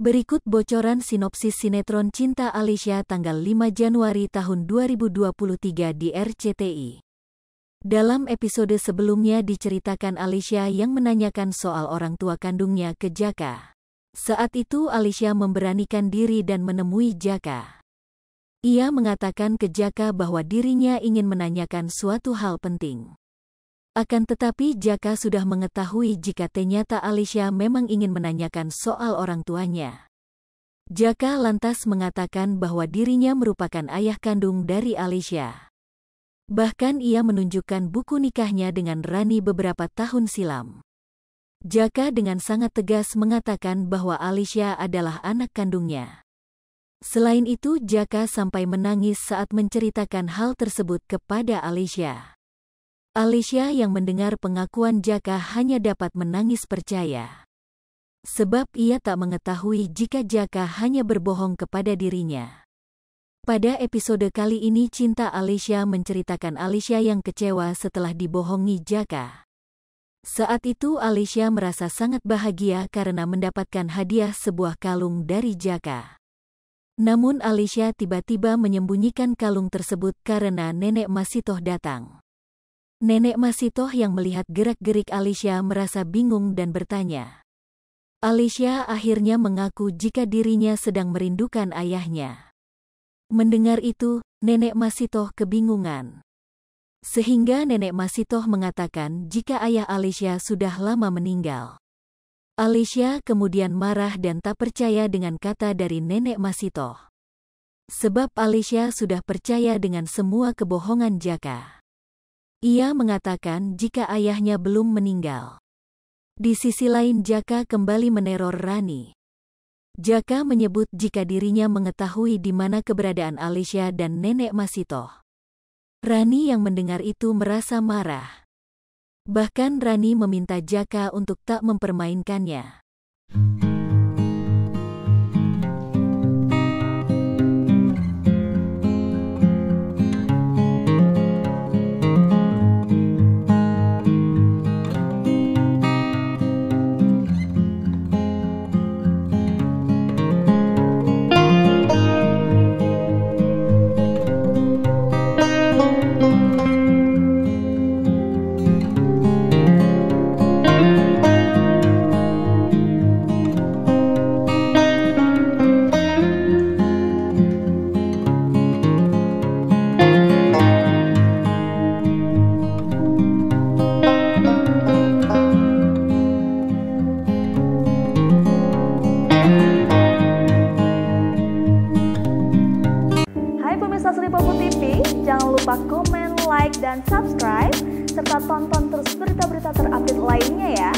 Berikut bocoran sinopsis sinetron Cinta Alicia tanggal 5 Januari tahun 2023 di RCTI. Dalam episode sebelumnya diceritakan Alicia yang menanyakan soal orang tua kandungnya ke Jaka. Saat itu Alicia memberanikan diri dan menemui Jaka. Ia mengatakan ke Jaka bahwa dirinya ingin menanyakan suatu hal penting. Akan tetapi Jaka sudah mengetahui jika ternyata Alicia memang ingin menanyakan soal orang tuanya. Jaka lantas mengatakan bahwa dirinya merupakan ayah kandung dari Alicia. Bahkan ia menunjukkan buku nikahnya dengan Rani beberapa tahun silam. Jaka dengan sangat tegas mengatakan bahwa Alicia adalah anak kandungnya. Selain itu Jaka sampai menangis saat menceritakan hal tersebut kepada Alicia. Alicia yang mendengar pengakuan Jaka hanya dapat menangis percaya. Sebab ia tak mengetahui jika Jaka hanya berbohong kepada dirinya. Pada episode kali ini Cinta Alicia menceritakan Alicia yang kecewa setelah dibohongi Jaka. Saat itu Alicia merasa sangat bahagia karena mendapatkan hadiah sebuah kalung dari Jaka. Namun Alicia tiba-tiba menyembunyikan kalung tersebut karena nenek Masitoh datang. Nenek Masitoh yang melihat gerak-gerik Alicia merasa bingung dan bertanya. Alicia akhirnya mengaku jika dirinya sedang merindukan ayahnya. Mendengar itu, Nenek Masitoh kebingungan. Sehingga Nenek Masitoh mengatakan jika ayah Alicia sudah lama meninggal. Alicia kemudian marah dan tak percaya dengan kata dari Nenek Masitoh. Sebab Alicia sudah percaya dengan semua kebohongan Jaka. Ia mengatakan jika ayahnya belum meninggal. Di sisi lain Jaka kembali meneror Rani. Jaka menyebut jika dirinya mengetahui di mana keberadaan Alicia dan nenek Masito. Rani yang mendengar itu merasa marah. Bahkan Rani meminta Jaka untuk tak mempermainkannya. Lupa komen, like, dan subscribe, serta tonton terus berita-berita terupdate lainnya ya.